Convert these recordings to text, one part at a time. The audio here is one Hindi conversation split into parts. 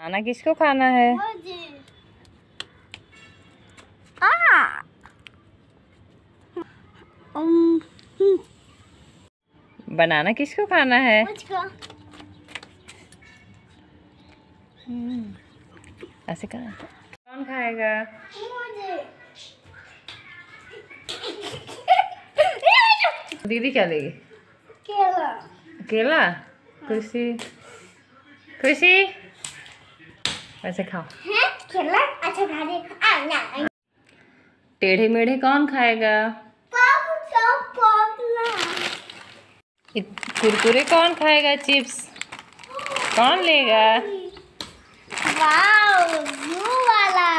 खाना किसको खाना है? आ। um, बनाना किसको खाना है? ऐसे करना कौन खाएगा? दीदी क्या लेगी? केला। केला? खुशी। खुशी? वैसे खाओ। अच्छा खा टेढ़े मेढ़े कौन खाएगा? कुरकुरे कौन खाएगा चिप्स? कौन लेगा? ब्लू वाला।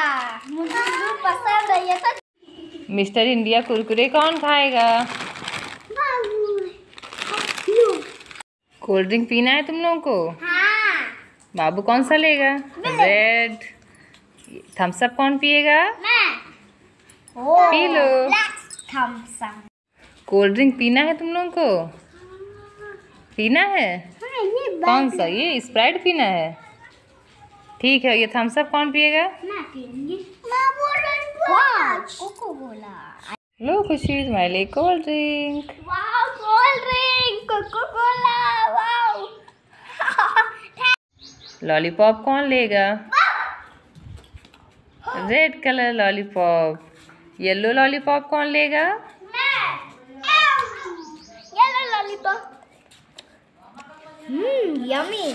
मुझे ब्लू पसंद है ये मिस्टर इंडिया कुरकुरे कौन खाएगा? कोल्ड ड्रिंक पीना है तुम लोगों को? हाँ बाबू कौन सा लेगा? रेड थम्स अप कौन पिएगा? पी लो। थम्स कोल्ड ड्रिंक पीना है तुम लोगों को? पीना है? हाँ ये कौन सा? ये स्प्राइट पीना है? ठीक है ये थम्स अप कौन पिएगा? लो खुशी तुम्हारे लिए cold drink cold drink lollipop कौन लेगा? Red colour lollipop yellow lollipop कौन लेगा? येलो लॉलीपॉप हम्म यम्मी